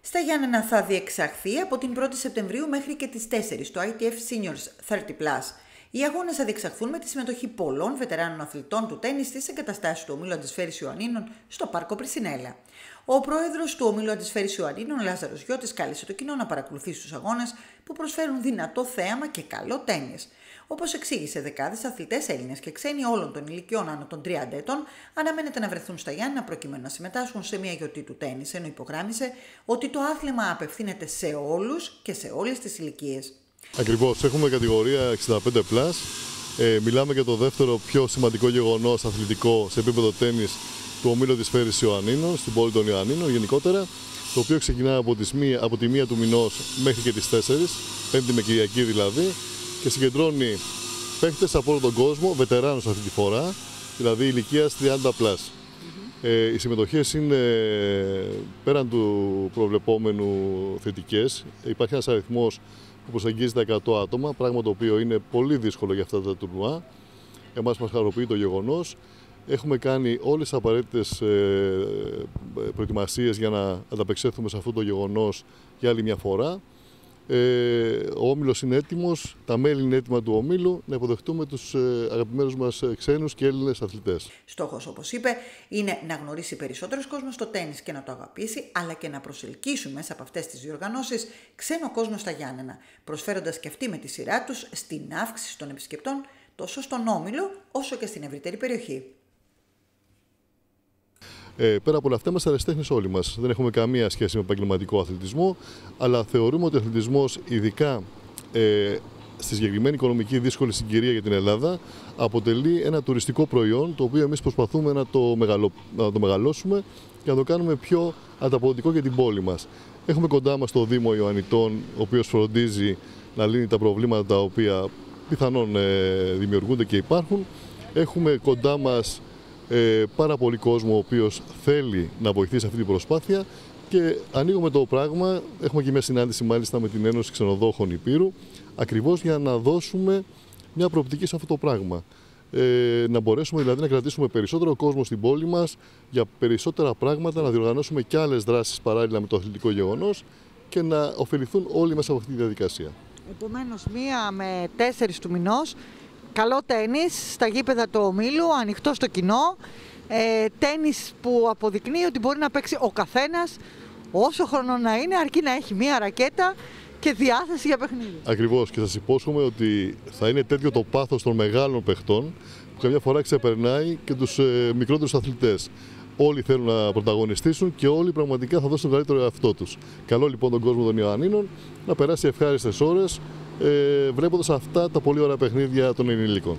Στα Γιάννενα θα διεξαχθεί από την 1η Σεπτεμβρίου μέχρι και τις 4 στο ITF Seniors 30+. Οι αγώνες θα διεξαχθούν με τη συμμετοχή πολλών βετεράνων αθλητών του τέννη στις εγκαταστάσεις του ομίλου Αντισφαίρη Ιωαννίνων στο πάρκο Πρισινέλα. Ο πρόεδρος του ομίλου Αντισφαίρη Ιωαννίνων, Λάζαρος Γιώτης, κάλεσε το κοινό να παρακολουθήσει του αγώνες που προσφέρουν δυνατό θέαμα και καλό τέννη. Όπως εξήγησε, δεκάδες αθλητές Έλληνες και ξένοι όλων των ηλικιών άνω των 30 ετών αναμένεται να βρεθούν στα Γιάννα προκειμένου να συμμετάσχουν σε μια γιορτή του τέννη, ενώ υπογράμμισε ότι το άθλημα απευθύνεται σε όλους και σε όλες τις ηλικίες. Ακριβώς. Έχουμε κατηγορία 65 plus. Ε, μιλάμε για το δεύτερο πιο σημαντικό γεγονός αθλητικό σε επίπεδο τέννη του ομίλου της Φέρη Ιωαννίνων, στην πόλη των Ιωαννίνων γενικότερα. Το οποίο ξεκινά από, τις μία, από τη μία του μηνός μέχρι και τις 4, Πέμπτη με Κυριακή δηλαδή, και συγκεντρώνει παίχτε από όλο τον κόσμο, βετεράνους αυτή τη φορά, δηλαδή ηλικία 30 plus. Ε, οι συμμετοχές είναι πέραν του προβλεπόμενου θετικές. Υπάρχει ένας αριθμός που προσεγγίζει τα 100 άτομα, πράγμα το οποίο είναι πολύ δύσκολο για αυτά τα τουρνουά. Εμάς μας χαροποιεί το γεγονός. Έχουμε κάνει όλες τις απαραίτητες προετοιμασίες για να ανταπεξέλθουμε σε αυτό το γεγονός για άλλη μια φορά. Ε, ο όμιλος είναι έτοιμος, τα μέλη είναι έτοιμα του ομίλου να υποδεχτούμε τους ε, αγαπημένους μας ε, ξένους και Έλληνες αθλητές. Στόχος, όπως είπε, είναι να γνωρίσει περισσότερος κόσμος το τέννη και να το αγαπήσει, αλλά και να προσελκύσουν μέσα από αυτές τις διοργανώσεις ξένο κόσμο στα Γιάννενα, προσφέροντας και αυτοί με τη σειρά τους στην αύξηση των επισκεπτών τόσο στον όμιλο όσο και στην ευρύτερη περιοχή. Ε, πέρα από όλα αυτά, είμαστε αριστέχνες όλοι μας. Δεν έχουμε καμία σχέση με επαγγελματικό αθλητισμό, αλλά θεωρούμε ότι ο αθλητισμός, ειδικά ε, στη συγκεκριμένη οικονομική δύσκολη συγκυρία για την Ελλάδα, αποτελεί ένα τουριστικό προϊόν το οποίο εμείς προσπαθούμε να το, μεγαλο, να το μεγαλώσουμε και να το κάνουμε πιο ανταποδοτικό για την πόλη μας. Έχουμε κοντά μας το Δήμο Ιωαννητών, ο οποίος φροντίζει να λύνει τα προβλήματα τα οποία πιθανόν ε, δημιουργούνται και υπάρχουν. Έχουμε κοντά μας ε, πάρα πολύ κόσμο ο οποίος θέλει να βοηθήσει αυτή την προσπάθεια και ανοίγουμε το πράγμα, έχουμε και μια συνάντηση μάλιστα με την Ένωση Ξενοδόχων Υπήρου, ακριβώς για να δώσουμε μια προοπτική σε αυτό το πράγμα. Ε, να μπορέσουμε δηλαδή να κρατήσουμε περισσότερο κόσμο στην πόλη μας για περισσότερα πράγματα, να διοργανώσουμε και άλλες δράσεις παράλληλα με το αθλητικό γεγονός και να ωφεληθούν όλοι μέσα από αυτή τη διαδικασία. Επομένως, μία με τέσσερις του μηνός καλό τέννις στα γήπεδα του ομίλου, ανοιχτό στο κοινό. Ε, τέννις που αποδεικνύει ότι μπορεί να παίξει ο καθένας όσο χρόνο να είναι, αρκεί να έχει μία ρακέτα και διάθεση για παιχνίδι. Ακριβώς και σας υπόσχομαι ότι θα είναι τέτοιο το πάθος των μεγάλων παιχτών που καμιά φορά ξεπερνάει και τους ε, μικρότερους αθλητές. Όλοι θέλουν να πρωταγωνιστήσουν και όλοι πραγματικά θα δώσουν το καλύτερο εαυτό τους. Καλό λοιπόν τον κόσμο των Ιωαννίνων να περάσει ευχάριστες ώρες ε, βλέποντας αυτά τα πολύ ωραία παιχνίδια των ενηλίκων.